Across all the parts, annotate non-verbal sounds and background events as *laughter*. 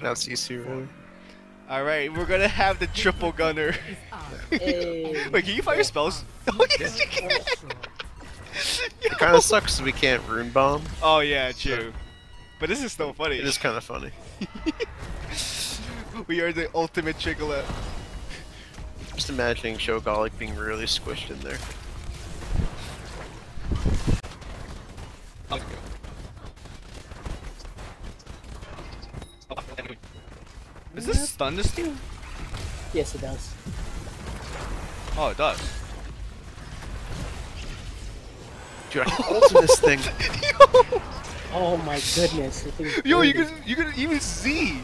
Now CC really. Alright, we're gonna have the triple gunner. Hey. Wait, can you fire spells? *laughs* Oh, yes, you can! It kind of sucks 'cause we can't rune bomb. Oh, yeah, true. But this is still funny. It is kind of funny. *laughs* we are the ultimate Triglet. Just imagining Shogolic being really squished in there. Is this stun this thing? Yes, it does. Oh, it does. Dude, I can ult in this thing. Yo! *laughs* Oh my goodness. the thing's Yo, you crazy. can you can even see.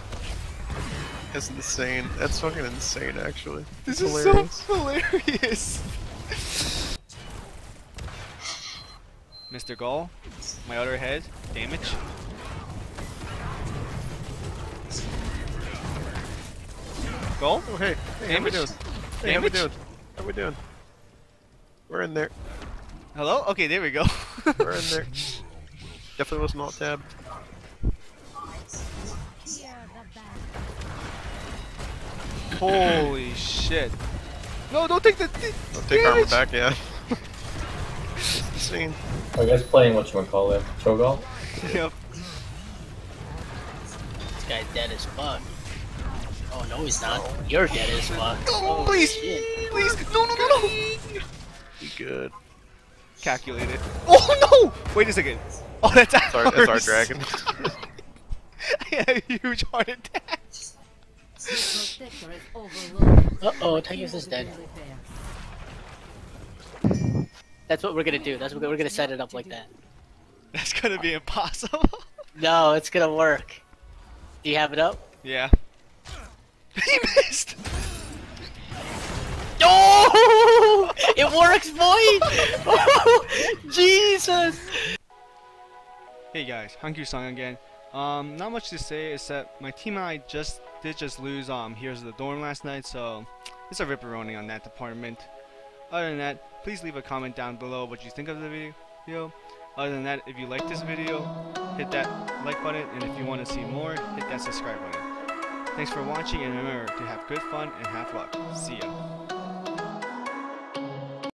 That's insane. That's fucking insane, actually. This It's is hilarious. so hilarious. *laughs* Mr. Gall, my other head, damage. Gall, Oh, hey. Hey, how we doing? Hey, how we doing? How we doing? We're in there. hello. Okay, there we go. *laughs* We're in there. Definitely was not tabbed. Holy shit! No, don't take the. Don't take armor back, yeah. it's insane. Are you playing what you call it? Cho'Gall? Yep. This guy's dead as fuck. Oh no, he's not. You're dead as fuck. Oh, Oh, please, shit. please, no, no, no, no. Be good. Calculated. Oh no! Wait a second. Oh, that's That's our, that's our dragon. *laughs* *laughs* I had a huge heart attack. Uh oh, Tychus is dead. That's what we're gonna do. That's what we're gonna set it up like that. That's gonna be impossible. No, it's gonna work. Do you have it up? yeah. He *laughs* missed. Oh! It works, boy! Oh, *laughs* Jesus! Hey guys, HanKuSung again. Um, not much to say except my team and I just did just lose um Heroes of the Dorm last night, so it's a ripperoni on that department. Other than that, please leave a comment down below what you think of the video. Other than that, if you like this video, hit that like button, and if you want to see more, hit that subscribe button. Thanks for watching, and remember to have good fun and have luck. See ya.